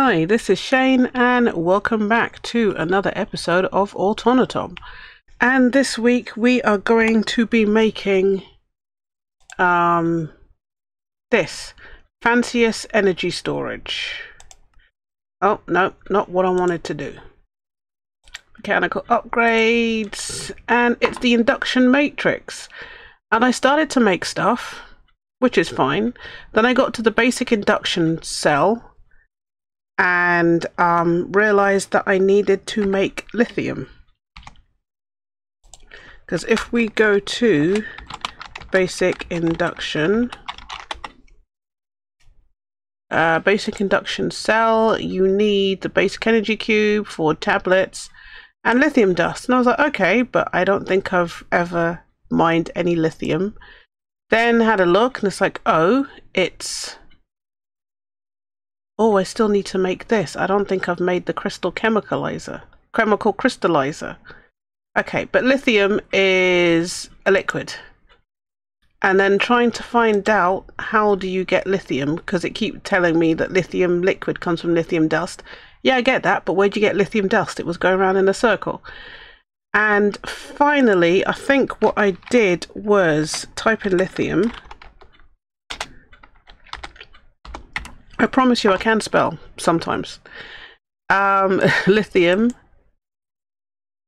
Hi, this is Chaynne, and welcome back to another episode of Automaton. And this week we are going to be making um this fanciest energy storage. Oh no, not what I wanted to do. Mechanical upgrades, and it's the induction matrix. And I started to make stuff, which is fine. Then I got to the basic induction cell and um, realized that I needed to make lithium. Because if we go to basic induction, uh, basic induction cell, you need the basic energy cube for tablets and lithium dust. And I was like, okay, but I don't think I've ever mined any lithium. Then had a look and it's like, oh, it's Oh, I still need to make this. I don't think I've made the crystal chemicalizer. Chemical crystallizer. Okay, but lithium is a liquid. And then trying to find out how do you get lithium, because it keeps telling me that lithium liquid comes from lithium dust. Yeah, I get that, but where'd you get lithium dust? It was going around in a circle. And finally, I think what I did was type in lithium I promise you I can spell sometimes. Um, lithium.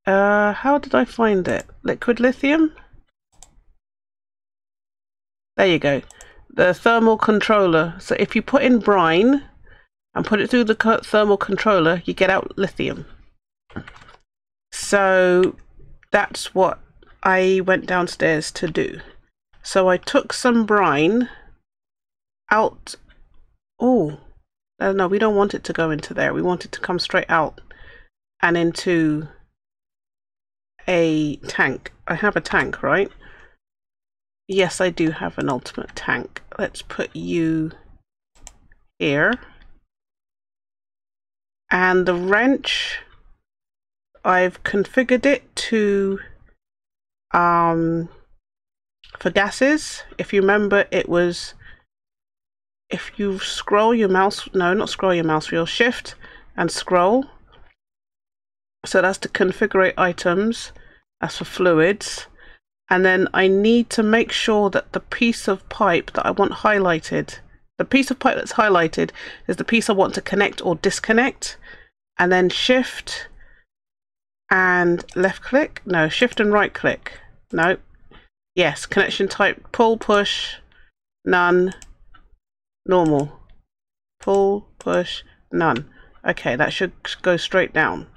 Uh, how did I find it? Liquid lithium? There you go. The thermal controller. So if you put in brine and put it through the thermal controller, you get out lithium. So that's what I went downstairs to do. So I took some brine out Oh, uh, no, we don't want it to go into there. We want it to come straight out and into a tank. I have a tank, right? Yes, I do have an ultimate tank. Let's put you here. And the wrench, I've configured it to, um, for gases. If you remember, it was if you scroll your mouse, no, not scroll your mouse wheel, shift and scroll. So that's to configure items. That's for fluids. And then I need to make sure that the piece of pipe that I want highlighted, the piece of pipe that's highlighted is the piece I want to connect or disconnect. And then shift and left click. No, shift and right click. No. Yes, connection type, pull, push, none, normal, pull, push, none. Okay, that should go straight down.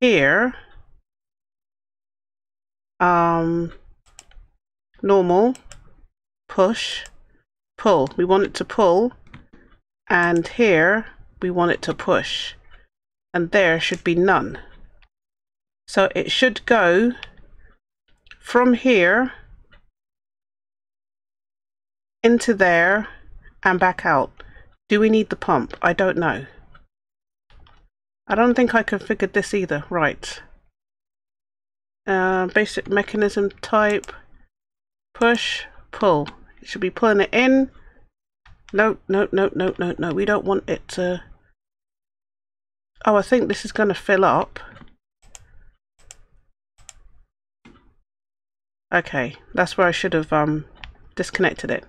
Here, um, normal, push, pull. We want it to pull, and here we want it to push, and there should be none. So it should go from here into there and back out. Do we need the pump? I don't know. I don't think I configured this either. Right. Uh, basic mechanism type. Push, pull. It should be pulling it in. No, no, no, no, no, no. We don't want it to... Oh, I think this is going to fill up. Okay, that's where I should have um, disconnected it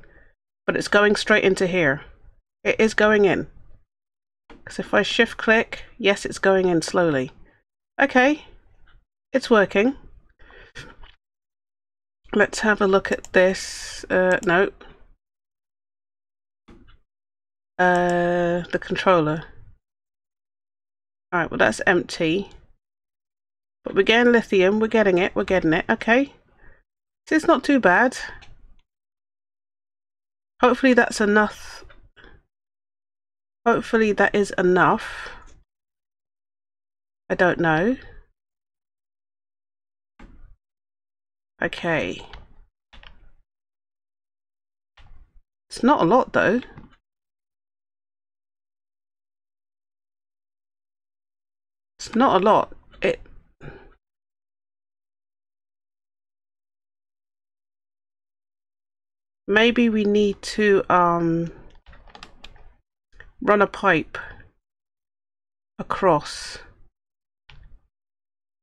but it's going straight into here. It is going in. Because if I shift click, yes, it's going in slowly. Okay, it's working. Let's have a look at this. Uh, no. Uh, the controller. Alright, well that's empty. But we're getting lithium, we're getting it, we're getting it, okay. So it's not too bad. Hopefully that's enough. Hopefully that is enough. I don't know. Okay. It's not a lot though. It's not a lot. It maybe we need to um run a pipe across.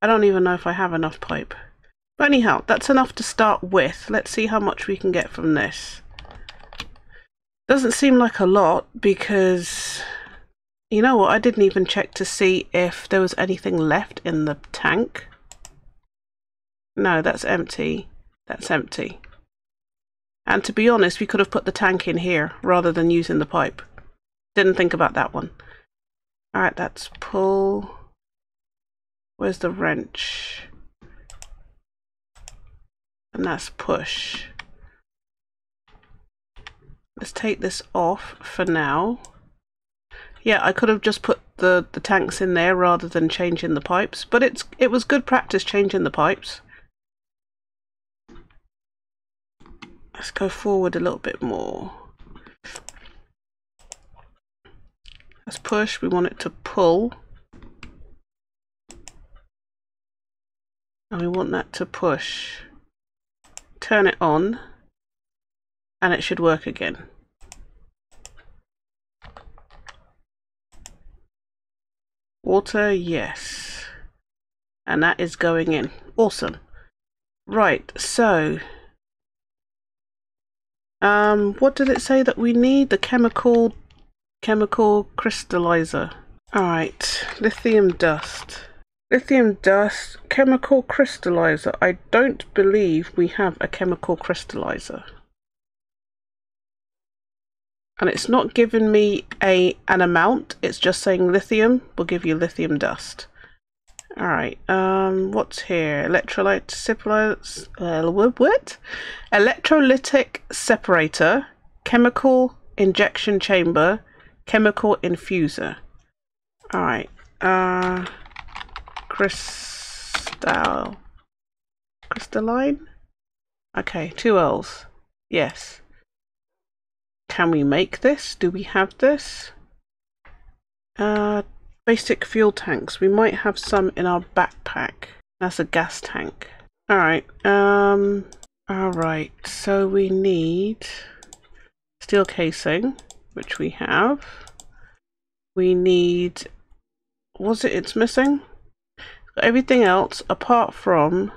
I don't even know if I have enough pipe. But anyhow, that's enough to start with. Let's see how much we can get from this. Doesn't seem like a lot because you know what? I didn't even check to see if there was anything left in the tank. No, that's empty. That's empty. And to be honest, we could have put the tank in here rather than using the pipe. Didn't think about that one. Alright, that's pull. Where's the wrench? And that's push. Let's take this off for now. Yeah, I could have just put the, the tanks in there rather than changing the pipes, but it's it was good practice changing the pipes. Let's go forward a little bit more. Let's push, we want it to pull. And we want that to push. Turn it on and it should work again. Water, yes. And that is going in. Awesome. Right, so um, what did it say that we need? The chemical chemical crystallizer. Alright, lithium dust. Lithium dust, chemical crystallizer. I don't believe we have a chemical crystallizer and it's not giving me a an amount it's just saying lithium will give you lithium dust all right um what's here? Electrolyte separator uh, electrolytic separator chemical injection chamber chemical infuser. All right uh crystal crystalline? Okay two l's. Yes. Can we make this? Do we have this? Uh, basic fuel tanks. We might have some in our backpack. That's a gas tank. Alright, um, alright, so we need steel casing, which we have. We need, was it, it's missing? Everything else apart from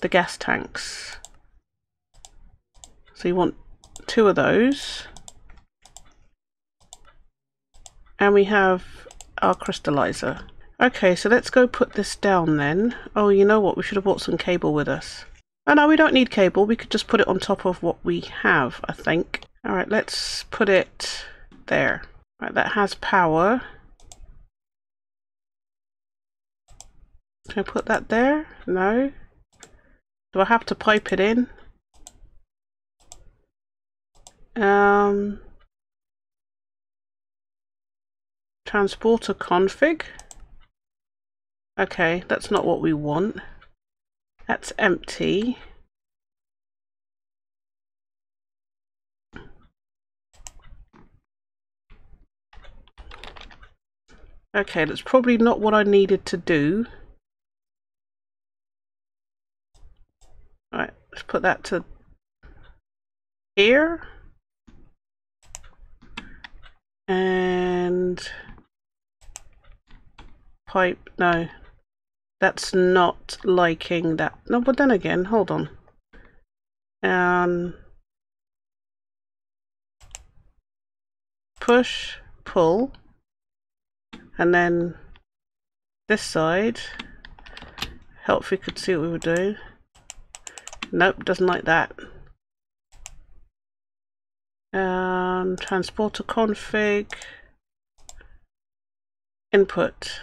the gas tanks. So you want two of those. And we have our crystallizer. Okay, so let's go put this down then. Oh, you know what? We should have brought some cable with us. Oh no, we don't need cable. We could just put it on top of what we have, I think. Alright, let's put it there. Right, that has power. Can I put that there? No. Do I have to pipe it in? Um, transporter config. Okay, that's not what we want. That's empty. Okay, that's probably not what I needed to do. Alright, let's put that to here and pipe? No. That's not liking that. No but then again hold on. Um push pull and then this side. Help if we could see what we were doing nope doesn't like that. Um, transporter config, input,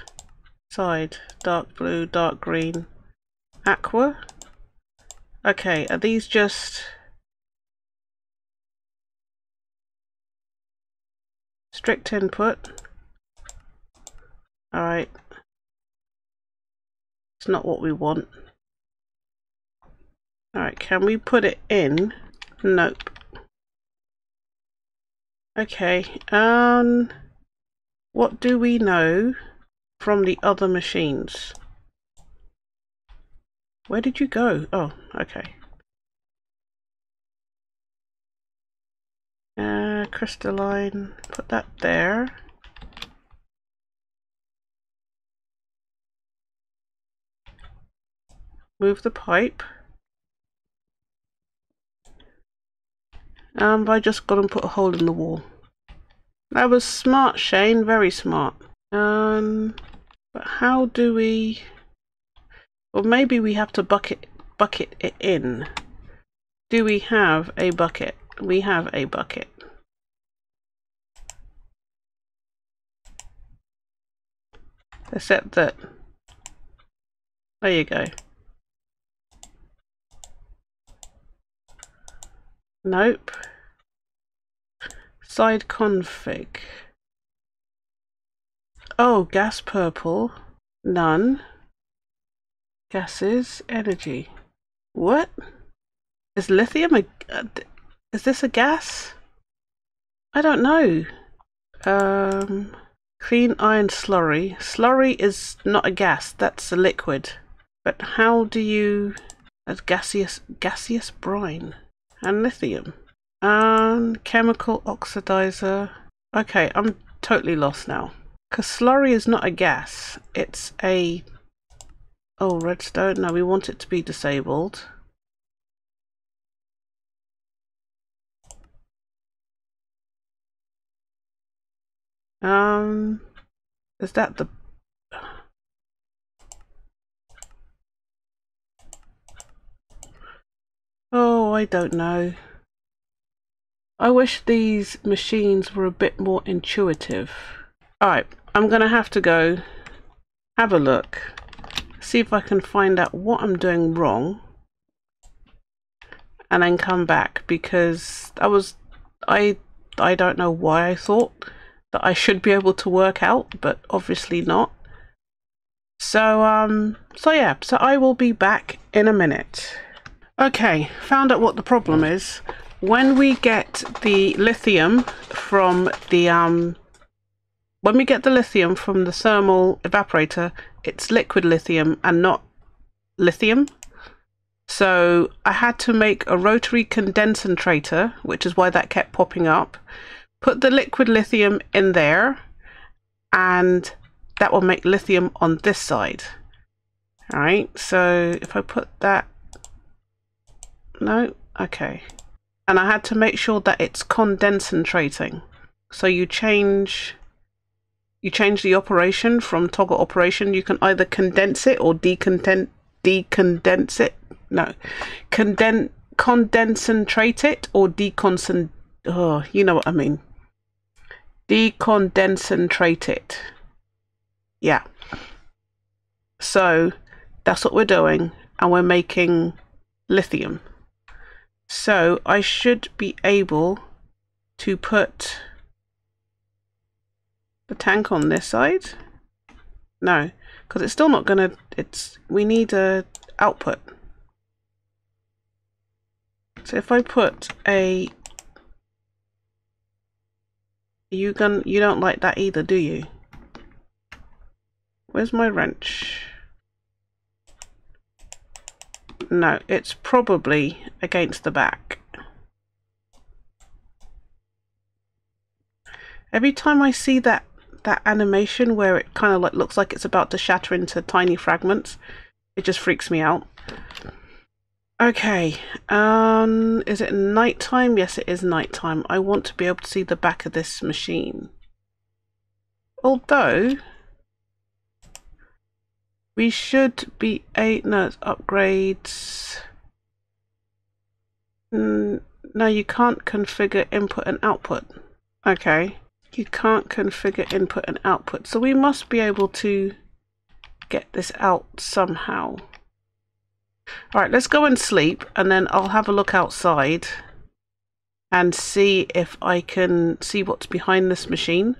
side, dark blue, dark green, aqua. Okay, are these just strict input? Alright. It's not what we want. Alright, can we put it in? Nope. Okay, um, what do we know from the other machines? Where did you go? Oh, okay. Uh, crystalline, put that there. Move the pipe. Um, I just got and put a hole in the wall. That was smart, Chaynne. Very smart. Um, but how do we... Well, maybe we have to bucket bucket it in. Do we have a bucket? We have a bucket. Except that... There you go. Nope. Side config. Oh, gas purple. None. Gases, energy. What? Is lithium a... Uh, is this a gas? I don't know. Um, clean iron slurry. Slurry is not a gas, that's a liquid. But how do you... A gaseous, gaseous brine and lithium. And chemical oxidizer. Okay, I'm totally lost now. Because slurry is not a gas, it's a... Oh, redstone. No, we want it to be disabled. Um, is that the... Oh, I don't know. I wish these machines were a bit more intuitive. Alright, I'm going to have to go have a look, see if I can find out what I'm doing wrong, and then come back because I was, I, I don't know why I thought that I should be able to work out, but obviously not. So, um, so yeah, so I will be back in a minute. Okay, found out what the problem is. When we get the lithium from the, um, when we get the lithium from the thermal evaporator, it's liquid lithium and not lithium. So I had to make a rotary condensator, which is why that kept popping up put the liquid lithium in there and that will make lithium on this side. Alright, so if I put that, no, okay. And I had to make sure that it's condensating. So you change, you change the operation from toggle operation. You can either condense it or decondense, decondense it. No, conden, condensatrate it or deconcentrate. Oh, you know what I mean decondensatrate it. Yeah. So that's what we're doing, and we're making lithium. So I should be able to put the tank on this side. No, because it's still not gonna. It's we need a output. So if I put a you gon you don't like that either, do you? Where's my wrench? No, it's probably against the back. Every time I see that that animation where it kind of like looks like it's about to shatter into tiny fragments, it just freaks me out. Okay, um, is it nighttime? Yes, it is nighttime. I want to be able to see the back of this machine. Although, we should be eight, no, it's upgrades. Mm, no, you can't configure input and output. Okay, you can't configure input and output. So we must be able to get this out somehow. Alright, let's go and sleep and then I'll have a look outside and see if I can see what's behind this machine.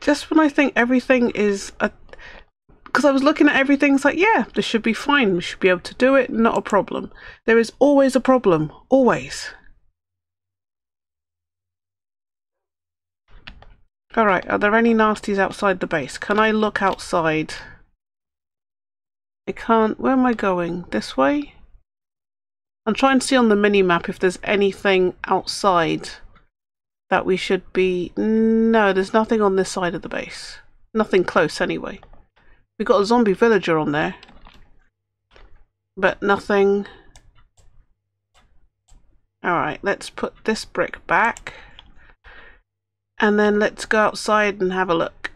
Just when I think everything is... A because I was looking at everything, it's like, yeah, this should be fine. We should be able to do it, not a problem. There is always a problem. Always. Alright, are there any nasties outside the base? Can I look outside? I can't. Where am I going? This way? I'm trying to see on the mini map if there's anything outside that we should be... No, there's nothing on this side of the base. Nothing close anyway. We got a zombie villager on there. But nothing... Alright, let's put this brick back. And then let's go outside and have a look.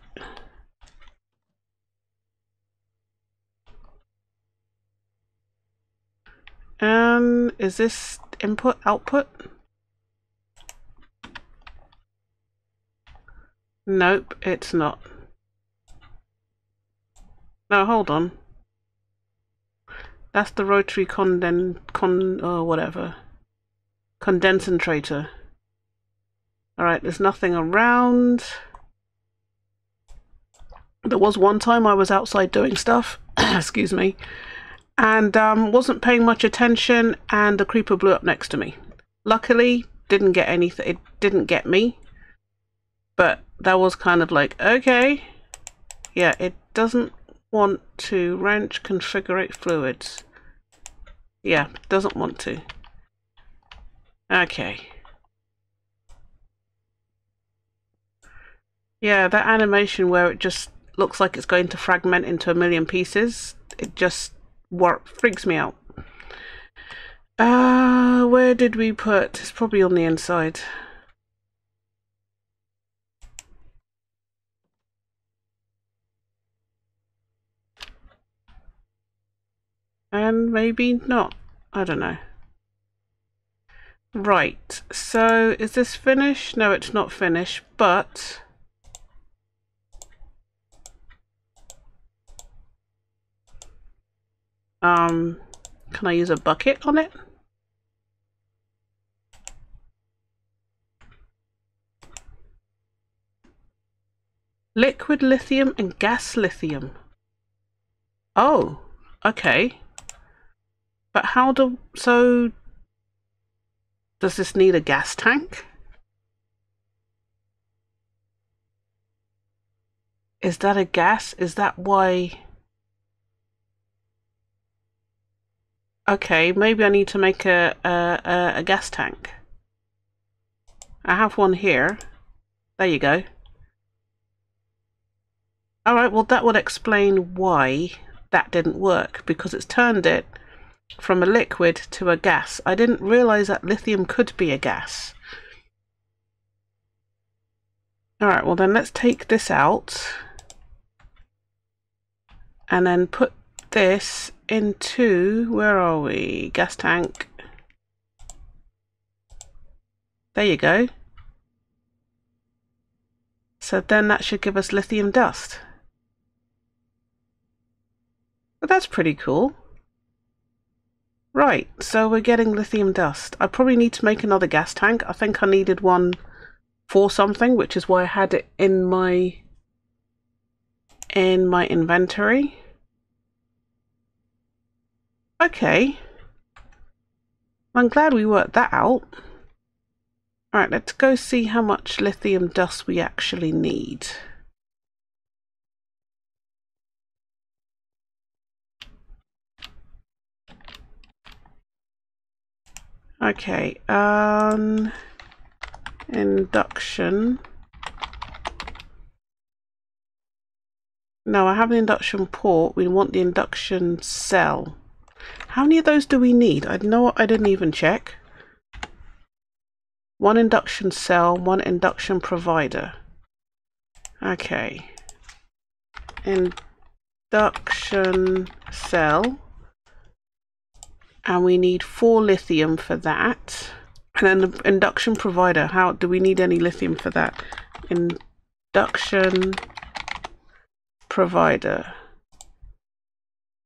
Um, is this input, output? Nope, it's not. No, hold on. That's the rotary conden con or whatever. Condensator. Alright, there's nothing around. There was one time I was outside doing stuff, excuse me, and um, wasn't paying much attention and a creeper blew up next to me. Luckily, didn't get anything, it didn't get me, but that was kind of like, okay, yeah, it doesn't want to wrench configure fluids. Yeah, doesn't want to. Okay. Yeah, that animation where it just looks like it's going to fragment into a million pieces, it just freaks me out. Uh, where did we put? It's probably on the inside. And maybe not. I don't know. Right, so is this finished? No, it's not finished, but... Um, can I use a bucket on it? Liquid lithium and gas lithium. Oh, okay. But how do... So... Does this need a gas tank? Is that a gas? Is that why... Okay, maybe I need to make a, a, a gas tank. I have one here. There you go. Alright, well that would explain why that didn't work, because it's turned it from a liquid to a gas. I didn't realise that lithium could be a gas. Alright, well then let's take this out and then put this into, where are we? Gas tank. There you go. So then that should give us lithium dust. But that's pretty cool. Right, so we're getting lithium dust. I probably need to make another gas tank. I think I needed one for something, which is why I had it in my in my inventory. Okay. I'm glad we worked that out. Alright, let's go see how much lithium dust we actually need. Okay, um, induction. No, I have an induction port. We want the induction cell. How many of those do we need? I know I didn't even check. One induction cell, one induction provider. Okay. Induction cell and we need four lithium for that. And then the induction provider, how do we need any lithium for that? Induction provider.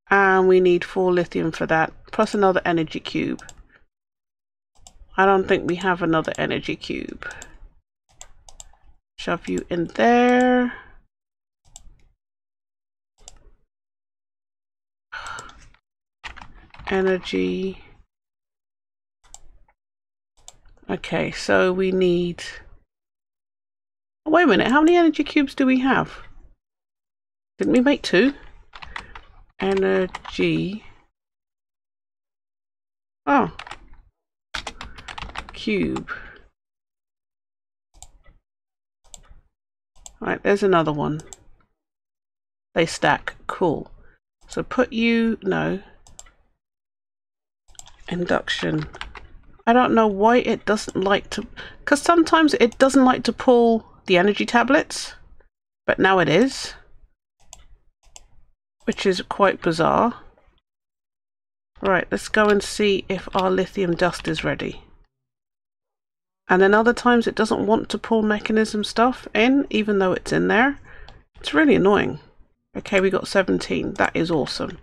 And we need four lithium for that, plus another energy cube. I don't think we have another energy cube. Shove you in there. energy. Okay, so we need... Wait a minute, how many energy cubes do we have? Didn't we make two? Energy. Oh, cube. Right, there's another one. They stack. Cool. So put you, no. Induction. I don't know why it doesn't like to, because sometimes it doesn't like to pull the energy tablets, but now it is, which is quite bizarre. Right, let's go and see if our lithium dust is ready. And then other times it doesn't want to pull mechanism stuff in, even though it's in there. It's really annoying. Okay, we got 17. That is awesome.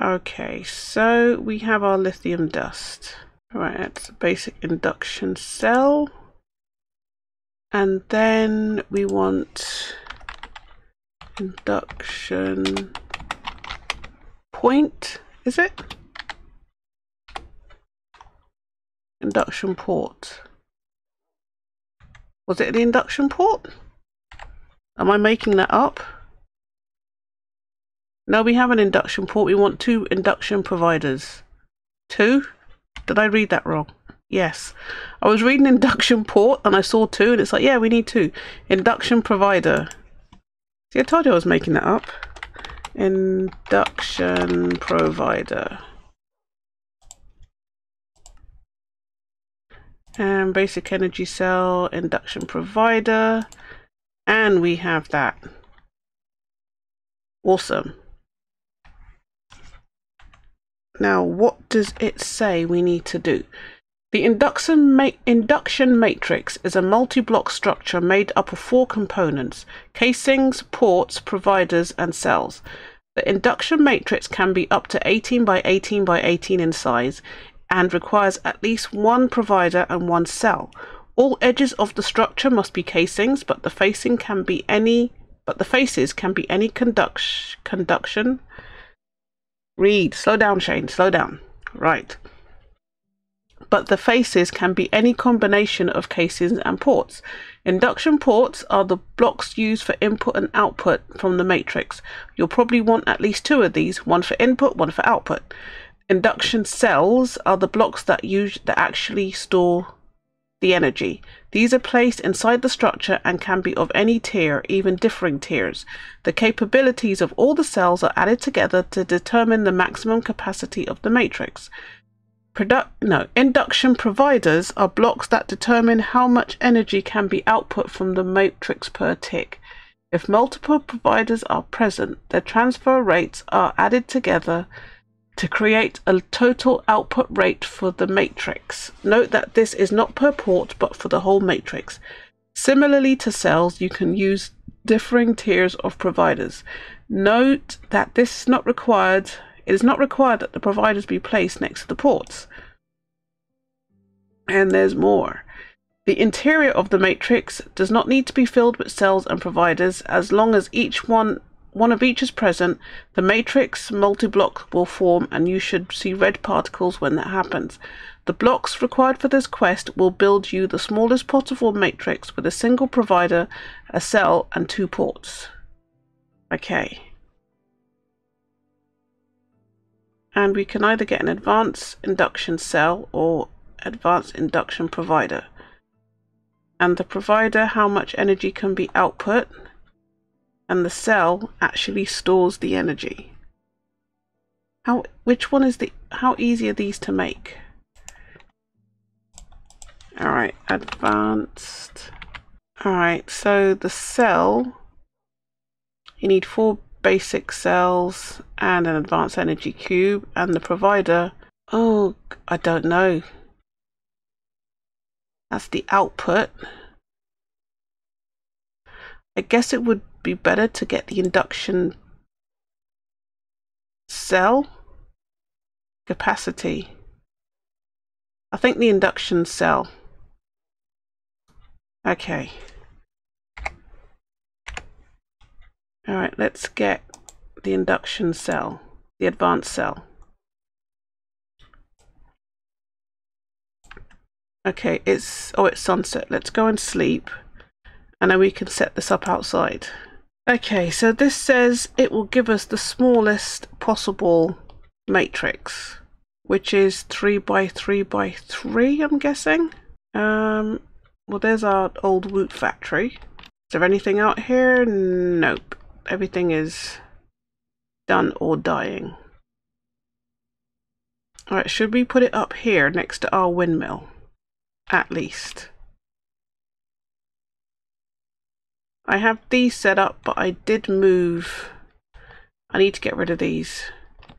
Okay, so we have our lithium dust. Right, that's a basic induction cell. And then we want induction point, is it? Induction port. Was it the induction port? Am I making that up? No, we have an induction port. We want two induction providers. Two? Did I read that wrong? Yes. I was reading induction port and I saw two and it's like, yeah, we need two. Induction provider. See, I told you I was making that up. Induction provider. And basic energy cell, induction provider. And we have that. Awesome. Now, what does it say we need to do? The induction, ma induction matrix is a multi-block structure made up of four components, casings, ports, providers, and cells. The induction matrix can be up to 18 by 18 by 18 in size and requires at least one provider and one cell. All edges of the structure must be casings, but the facing can be any but the faces can be any conduct conduction Read. Slow down, Chaynne. Slow down. Right. But the faces can be any combination of cases and ports. Induction ports are the blocks used for input and output from the matrix. You'll probably want at least two of these, one for input, one for output. Induction cells are the blocks that use that actually store the energy. These are placed inside the structure and can be of any tier, even differing tiers. The capabilities of all the cells are added together to determine the maximum capacity of the matrix. No, induction providers are blocks that determine how much energy can be output from the matrix per tick. If multiple providers are present, their transfer rates are added together to create a total output rate for the matrix. Note that this is not per port but for the whole matrix. Similarly to cells, you can use differing tiers of providers. Note that this is not required. It is not required that the providers be placed next to the ports. And there's more. The interior of the matrix does not need to be filled with cells and providers as long as each one one of each is present, the matrix multi-block will form and you should see red particles when that happens. The blocks required for this quest will build you the smallest possible matrix with a single provider, a cell, and two ports. Okay. And we can either get an advanced induction cell or advanced induction provider. And the provider, how much energy can be output and the cell actually stores the energy. How, which one is the, how easy are these to make? Alright, advanced. Alright, so the cell, you need four basic cells and an advanced energy cube and the provider, oh, I don't know. That's the output. I guess it would be better to get the induction cell capacity. I think the induction cell. Okay. All right, let's get the induction cell, the advanced cell. Okay, it's, oh, it's sunset. Let's go and sleep and then we can set this up outside. Okay, so this says it will give us the smallest possible matrix, which is 3 by 3 by 3, I'm guessing. Um, well, there's our old Woot factory. Is there anything out here? Nope. Everything is done or dying. Alright, should we put it up here next to our windmill? At least. I have these set up, but I did move. I need to get rid of these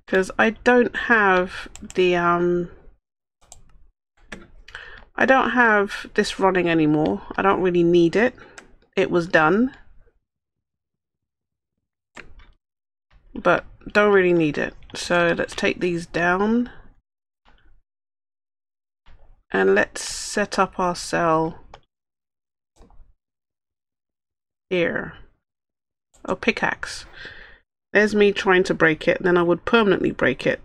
because I don't have the um I don't have this running anymore. I don't really need it. It was done. But don't really need it. So let's take these down. And let's set up our cell here. Oh, pickaxe. There's me trying to break it, then I would permanently break it.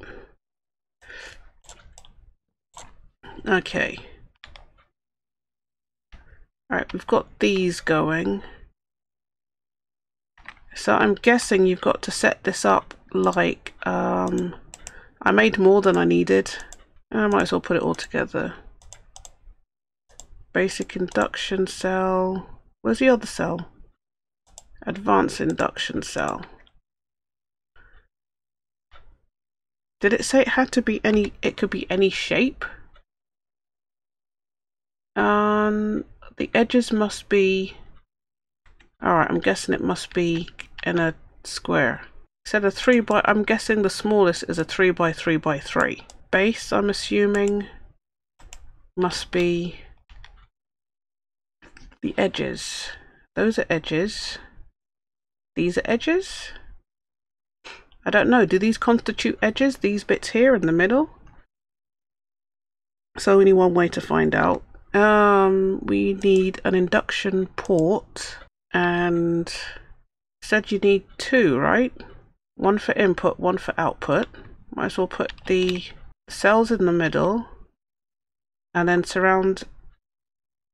Okay. Alright, we've got these going. So I'm guessing you've got to set this up like, um, I made more than I needed. I might as well put it all together. Basic induction cell. Where's the other cell? Advanced induction cell. Did it say it had to be any, it could be any shape? Um, the edges must be, alright, I'm guessing it must be in a square. Said a 3 by, I'm guessing the smallest is a 3 by 3 by 3. Base, I'm assuming, must be the edges. Those are edges. These are edges. I don't know, do these constitute edges, these bits here in the middle? So only one way to find out. Um, we need an induction port and said you need two, right? One for input, one for output. Might as well put the cells in the middle and then surround,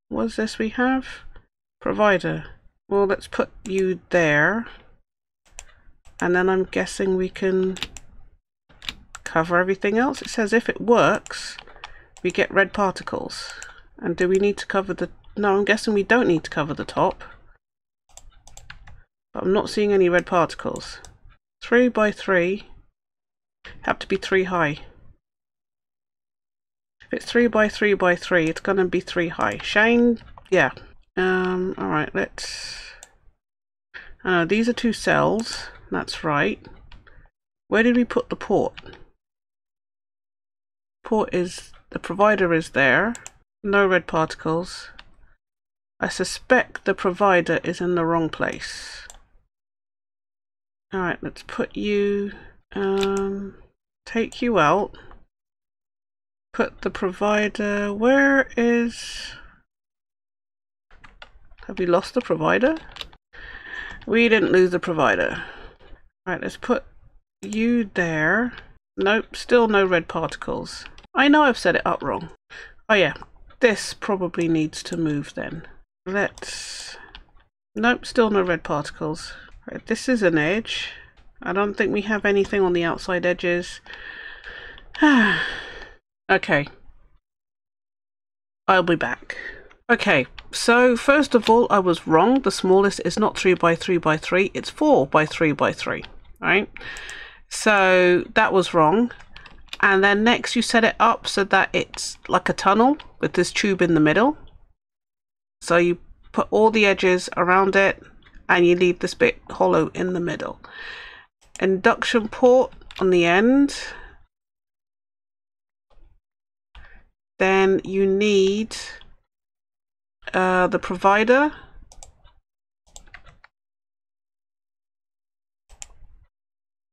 what's this we have? Provider. Well, let's put you there. And then I'm guessing we can cover everything else. It says if it works, we get red particles. And do we need to cover the... No, I'm guessing we don't need to cover the top. But I'm not seeing any red particles. Three by three have to be three high. If it's three by three by three, it's gonna be three high. Chaynne, yeah. Um, alright, let's... Uh, these are two cells. That's right. Where did we put the port? Port is... The provider is there. No red particles. I suspect the provider is in the wrong place. Alright, let's put you... Um, take you out. Put the provider... Where is... Have we lost the provider? We didn't lose the provider. Alright, let's put you there. Nope, still no red particles. I know I've set it up wrong. Oh yeah, this probably needs to move then. Let's... Nope, still no red particles. Right, this is an edge. I don't think we have anything on the outside edges. okay. I'll be back. Okay, so first of all, I was wrong. The smallest is not 3 by 3 by 3, it's 4 by 3 by 3, right? So that was wrong and then next you set it up so that it's like a tunnel with this tube in the middle so you put all the edges around it and you leave this bit hollow in the middle induction port on the end then you need uh, the provider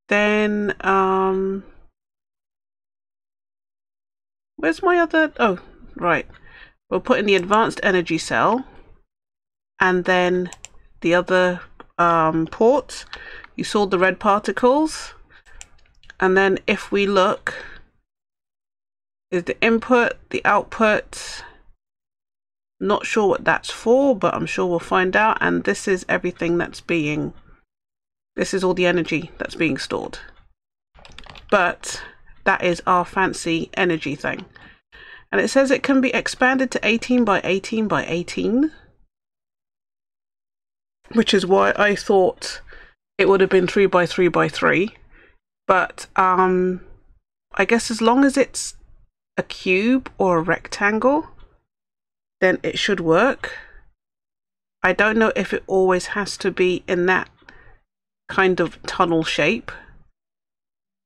then um, Where's my other... Oh, right. We'll put in the advanced energy cell. And then the other um, port. You saw the red particles. And then if we look, is the input, the output. Not sure what that's for, but I'm sure we'll find out. And this is everything that's being, this is all the energy that's being stored. But that is our fancy energy thing. And it says it can be expanded to 18 by 18 by 18. Which is why I thought it would have been 3 by 3 by 3. But um, I guess as long as it's a cube or a rectangle, then it should work. I don't know if it always has to be in that kind of tunnel shape.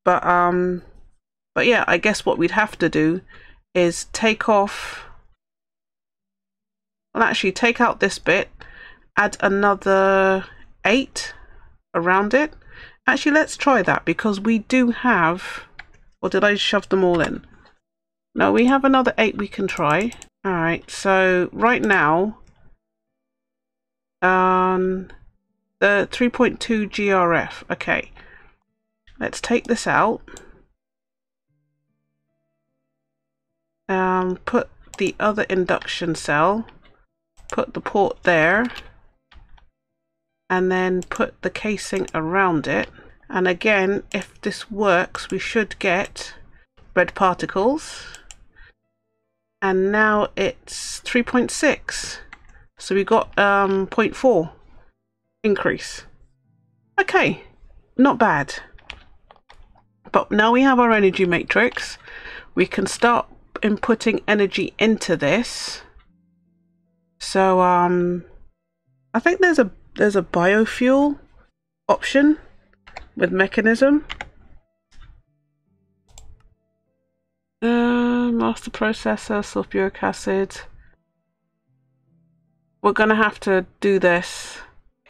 But um but yeah, I guess what we'd have to do is take off well actually take out this bit, add another eight around it. Actually let's try that because we do have or did I shove them all in? No, we have another eight we can try. Alright, so right now um, the 3.2 GRF. Okay. Let's take this out. Um, put the other induction cell. Put the port there. And then put the casing around it. And again, if this works, we should get red particles. And now it's 3.6. So we got um, 0.4 increase. Okay, not bad. But now we have our energy matrix. We can start inputting energy into this. So um, I think there's a there's a biofuel option with Mekanism. Uh, master processor, sulfuric acid we're going to have to do this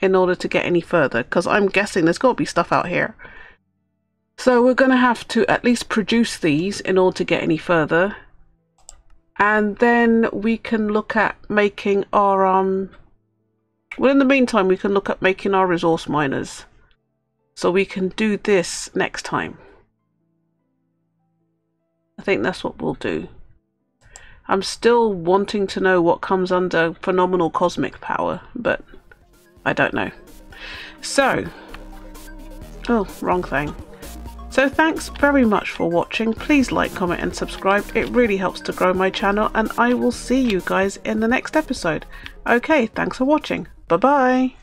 in order to get any further because I'm guessing there's got to be stuff out here. So we're going to have to at least produce these in order to get any further. And then we can look at making our, um, well in the meantime we can look at making our resource miners. So we can do this next time. I think that's what we'll do. I'm still wanting to know what comes under phenomenal cosmic power, but I don't know. So, oh, wrong thing. So thanks very much for watching. Please like, comment and subscribe. It really helps to grow my channel and I will see you guys in the next episode. Okay, thanks for watching. Bye bye.